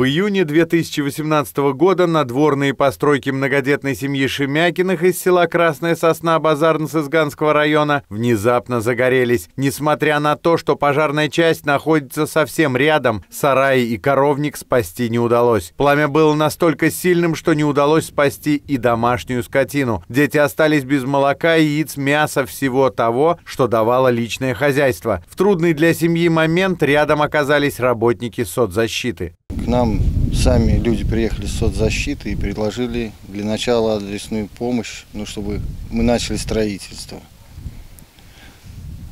В июне 2018 года надворные постройки многодетной семьи Шемякиных из села Красная Сосна Базарно-Сызганского района внезапно загорелись. Несмотря на то, что пожарная часть находится совсем рядом, сараи и коровник спасти не удалось. Пламя было настолько сильным, что не удалось спасти и домашнюю скотину. Дети остались без молока, яиц, мяса, всего того, что давало личное хозяйство. В трудный для семьи момент рядом оказались работники соцзащиты. Нам сами люди приехали с соцзащиты и предложили для начала адресную помощь, ну, чтобы мы начали строительство.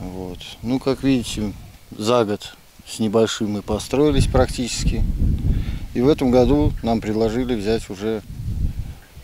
Вот. Ну, как видите, за год с небольшим мы построились практически. И в этом году нам предложили взять уже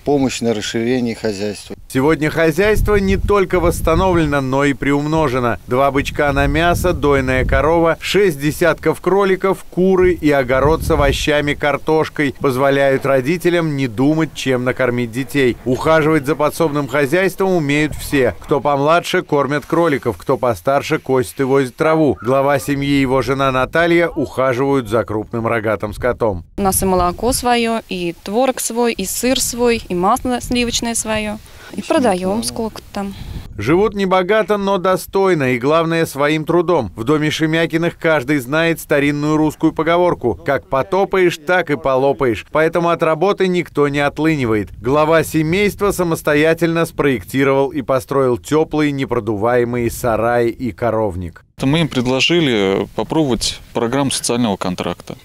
помощь на расширение хозяйства. Сегодня хозяйство не только восстановлено, но и приумножено. Два бычка на мясо, дойная корова, шесть десятков кроликов, куры и огород с овощами, картошкой позволяют родителям не думать, чем накормить детей. Ухаживать за подсобным хозяйством умеют все. Кто помладше, кормят кроликов, кто постарше, косит и возит траву. Глава семьи и его жена Наталья ухаживают за крупным рогатым скотом. У нас и молоко свое, и творог свой, и сыр свой, и масло сливочное свое. И продаем сколько там. Живут небогато, но достойно и, главное, своим трудом. В доме Шемякиных каждый знает старинную русскую поговорку «Как потопаешь, так и полопаешь». Поэтому от работы никто не отлынивает. Глава семейства самостоятельно спроектировал и построил теплые непродуваемые сараи и коровник. Мы им предложили попробовать программу социального контракта.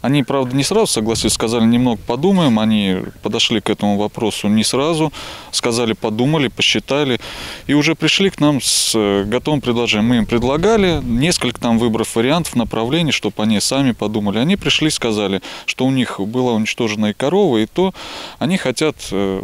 Они, правда, не сразу согласились, сказали, немного подумаем. Они подошли к этому вопросу не сразу, сказали, подумали, посчитали. И уже пришли к нам с э, готовым предложением. Мы им предлагали несколько там выбрав вариантов, направлений, чтобы они сами подумали. Они пришли, сказали, что у них была уничтожена и корова, и то они хотят э,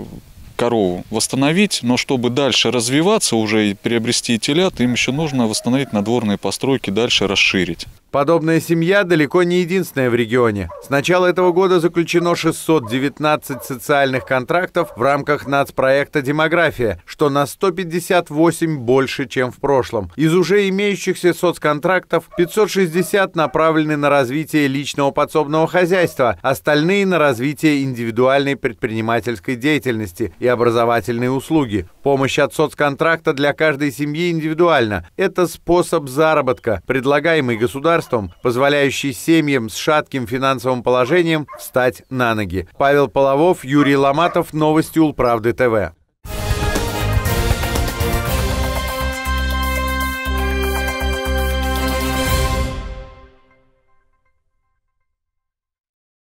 корову восстановить, но чтобы дальше развиваться уже и приобрести телят, им еще нужно восстановить надворные постройки, дальше расширить. Подобная семья далеко не единственная в регионе. С начала этого года заключено 619 социальных контрактов в рамках нацпроекта «Демография», что на 158 больше, чем в прошлом. Из уже имеющихся соцконтрактов 560 направлены на развитие личного подсобного хозяйства, остальные на развитие индивидуальной предпринимательской деятельности и образовательные услуги. Помощь от соцконтракта для каждой семьи индивидуальна. Это способ заработка, предлагаемый государством, позволяющий семьям с шатким финансовым положением встать на ноги. Павел Половов, Юрий Ломатов, Новости Улправды ТВ.